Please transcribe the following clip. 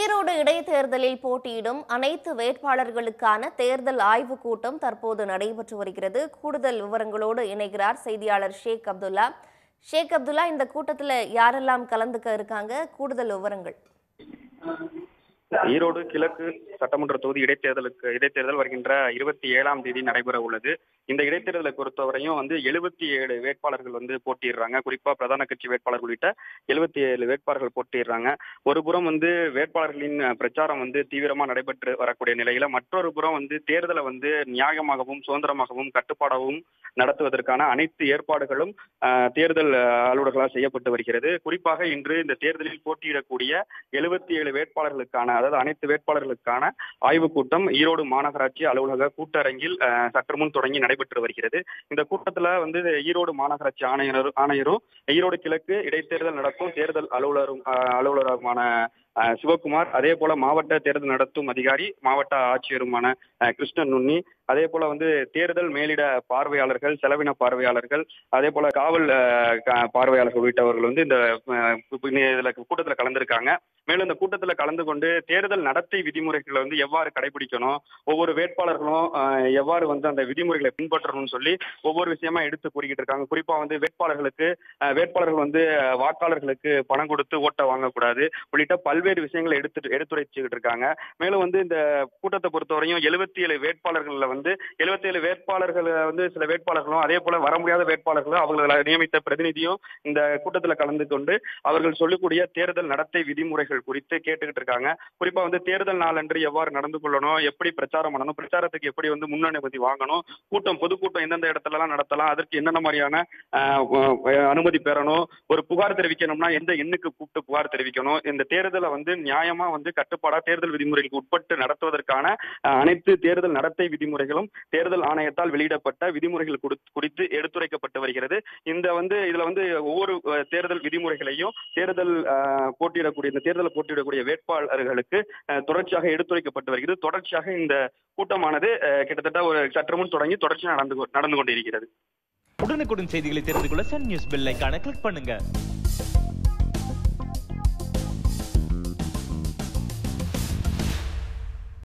ஈரோடு இடைத்தேர்தலில் போட்டியிடும் அனைத்து வேட்பாளர்களுக்கான தேர்தல் ஆய்வுக் கூட்டம் தற்போது நடைபெற்று வருகிறது. கூடுதல் விவரங்களோடு இணைகிறார் செய்தியாளர் ஷேக் அப்துல்லா. ஷேக் அப்துல்லா இந்த கூட்டத்தில் யாரெல்லாம் கலந்துக்க இருக்காங்க? கூடுதல் விவரங்கள். ஈரோடு கிழக்கு சட்டமன்ற தொகுதி இடைத்தேர்தலுக்கு இடைத்தேர்தல் வருகின்ற இருபத்தி ஏழாம் தேதி நடைபெற உள்ளது. இந்த இடைத்தேர்தலை பொறுத்தவரையும் வந்து எழுபத்தி ஏழு வேட்பாளர்கள் வந்து போட்டியிடுறாங்க. குறிப்பா பிரதான கட்சி வேட்பாளர்கள் உள்ளிட்ட எழுபத்தி ஏழு வேட்பாளர்கள் போட்டியிடுறாங்க. ஒரு புறம் வந்து வேட்பாளர்களின் பிரச்சாரம் வந்து தீவிரமா நடைபெற்று வரக்கூடிய நிலையில மற்றொரு புறம் வந்து தேர்தலை வந்து நியாயமாகவும் சுதந்திரமாகவும் கட்டுப்பாடாகவும் நடத்துவதற்கான அனைத்து ஏற்பாடுகளும் தேர்தல் அலுவலர்களால் செய்யப்பட்டு வருகிறது. குறிப்பாக இன்று இந்த தேர்தலில் போட்டியிடக்கூடிய எழுபத்தி ஏழு வேட்பாளர்களுக்கான அதாவது அனைத்து வேட்பாளர்களுக்கான ஆய்வுக் கூட்டம் ஈரோடு மாநகராட்சி அலுவலக கூட்டரங்கில் சற்று முன் தொடங்கி நடைபெற்று வருகிறது. இந்த கூட்டத்தில் வந்து ஈரோடு மாநகராட்சி ஆணையர் ஆணையரும் ஈரோடு கிழக்கு இடைத்தேர்தல் நடக்கும் தேர்தல் அலுவலரும் அலுவலருமான சிவகுமார் அதே போல மாவட்ட தேர்தல் நடத்தும் அதிகாரி மாவட்ட ஆட்சியருமான கிருஷ்ணன் நுண்ணி அதே போல வந்து தேர்தல் மேலிட பார்வையாளர்கள் செலவின பார்வையாளர்கள் அதே போல காவல் பார்வையாளர்கள் உள்ளிட்டவர்கள் வந்து இந்த இதுல கூட்டத்தில் கலந்திருக்காங்க. மேலும் இந்த கூட்டத்தில் கலந்து கொண்டு தேர்தல் நடத்தை விதிமுறைகளை வந்து எவ்வாறு கடைபிடிக்கணும்? ஒவ்வொரு வேட்பாளர்களும் எவ்வாறு வந்து அந்த விதிமுறைகளை பின்பற்றணும்னு சொல்லி ஒவ்வொரு விஷயமா எடுத்து கூறிக்கிட்டு இருக்காங்க. குறிப்பா வந்து வேட்பாளர்களுக்கு வேட்பாளர்கள் வந்து வாக்காளர்களுக்கு பணம் கொடுத்து ஓட்டை வாங்கக்கூடாது உள்ளிட்ட பல்வேறு விஷயங்களை எடுத்து எடுத்துரைச்சுக்கிட்டு இருக்காங்க. மேலும் வந்து இந்த கூட்டத்தை பொறுத்தவரையும் எழுபத்தி ஏழு வேட்பாளர்கள்ல வந்து எழுபத்தி ஏழு வேட்பாளர்கள் வந்து சில வேட்பாளர்களும் அதே போல வர முடியாத வேட்பாளர்களும் அவங்களை நியமித்த பிரதிநிதியும் இந்த கூட்டத்தில் கலந்து கொண்டு அவர்கள் சொல்லக்கூடிய தேர்தல் நடத்தை விதிமுறைகள் குறித்து கேட்டுக்கிட்டு இருக்காங்க. குறிப்பா வந்து தேர்தல் நாளன்று எவ்வாறு நடந்து கொள்ளணும் எப்படி பிரச்சாரம் பண்ணணும் பிரச்சாரத்துக்கு எப்படி வந்து முன்னனுமதி வாங்கணும் கூட்டம் பொதுக்கூட்டம் எந்தெந்த இடத்துல எல்லாம் நடத்தலாம் அதற்கு என்னென்ன மாதிரியான அனுமதி பெறணும் ஒரு புகார் தெரிவிக்கணும்னா எந்த எண்ணுக்கு கூப்பிட்டு புகார் தெரிவிக்கணும் இந்த தேர்தலை வந்து நியாயமா வந்து கட்டுப்பாடா தேர்தல் விதிமுறைகளுக்கு உட்பட்டு நடத்துவதற்கான அனைத்து தேர்தல் நடத்தை விதிமுறைகளும் தேர்தல் ஆணையத்தால் வெளியிடப்பட்ட விதிமுறைகள் குறித்து- குறித்து எடுத்துரைக்கப்பட்டு வருகிறது. இந்த வந்து இதுல வந்து ஒவ்வொரு தேர்தல் விதிமுறைகளையும் தேர்தல் போட்டியிடக்கூடிய இந்த தேர்தலை போட்டியிடக்கூடிய வேட்பாளர்களுக்கு அஹ், தொடர்ச்சியாக எடுத்துரைக்கப்பட்டு வருகிறது. தொடர்ச்சியாக இந்த கூட்டமானது கிட்டத்தட்ட ஒரு சற்று முன் தொடங்கி தொடர்ச்சியாக நடந்து நடந்து கொண்டிருக்கிறது. உடனுக்குடன் செய்திகளை தெரிந்து கொள்ள சன் நியூஸ் பெல் கிளிக் பண்ணுங்க.